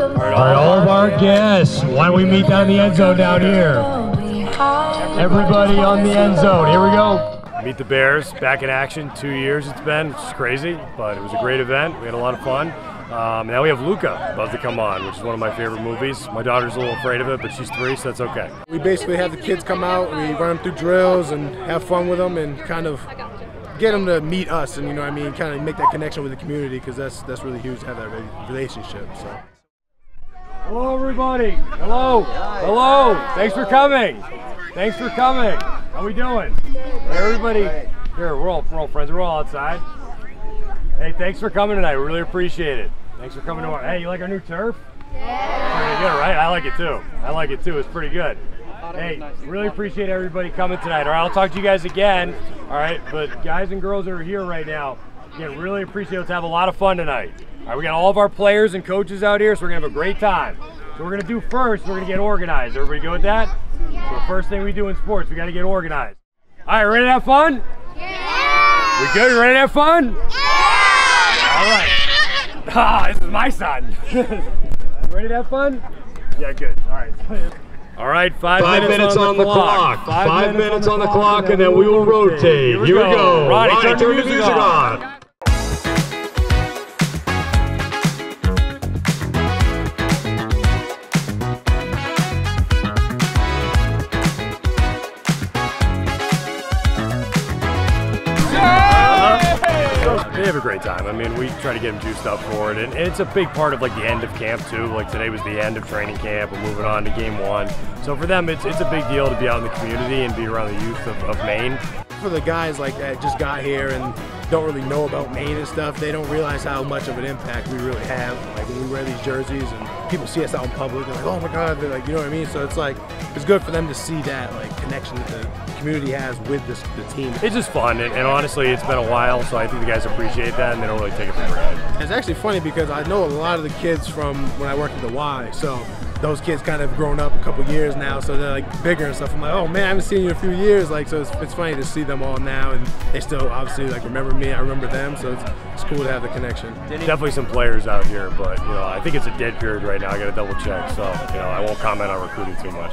All right, all of our guests, why don't we meet down in the end zone down here? Everybody on the end zone. Here we go. Meet the Bears, back in action. Two years it's been. It's crazy, but it was a great event. We had a lot of fun. Um, now we have Luca about to come on, which is one of my favorite movies. My daughter's a little afraid of it, but she's three, so that's okay. We basically have the kids come out, we run them through drills and have fun with them and kind of get them to meet us and you know what I mean, kind of make that connection with the community because that's that's really huge to have that relationship. So. Hello, everybody. Hello. Hello. Thanks for coming. Thanks for coming. How we doing? Everybody, here we're all we're all friends. We're all outside. Hey, thanks for coming tonight. We really appreciate it. Thanks for coming to our. Hey, you like our new turf? Yeah. Pretty good, right? I like it too. I like it too. It's pretty good. Hey, really appreciate everybody coming tonight. All right, I'll talk to you guys again. All right, but guys and girls that are here right now, again, really appreciate it. Let's have a lot of fun tonight. All right, we got all of our players and coaches out here, so we're gonna have a great time. So we're gonna do first, we're gonna get organized. Everybody good with that? So the first thing we do in sports, we gotta get organized. All right, ready to have fun? Yeah! We good? You ready to have fun? Yeah! All right. Ah, this is my son. ready to have fun? Yeah, good. All right. All right, five, five minutes, minutes, on, on the, the clock. clock. Five, five minutes, minutes, on the clock, and then we will rotate. Here we, Here we go. go. Ronnie, Ronnie, turn, turn the music on. on. They have a great time. I mean, we try to get them juiced up for it, and it's a big part of like the end of camp too. Like today was the end of training camp. We're moving on to game one. So for them, it's it's a big deal to be out in the community and be around the youth of, of Maine. For the guys like that just got here and don't really know about Maine and stuff, they don't realize how much of an impact we really have. Like when we wear these jerseys and people see us out in public, they're like, "Oh my God!" They're like, you know what I mean? So it's like it's good for them to see that like connection that the community has with this, the team. It's just fun, and, and honestly, it's been a while, so I think the guys appreciate that, and they don't really take it for granted. It's actually funny because I know a lot of the kids from when I worked at the Y, so those kids kind of grown up a couple years now, so they're like bigger and stuff. I'm like, oh man, I haven't seen you in a few years. Like, so it's, it's funny to see them all now, and they still obviously like remember me. I remember them, so it's, it's cool to have the connection. Definitely some players out here, but you know, I think it's a dead period right now. I got to double check, so you know, I won't comment on recruiting too much.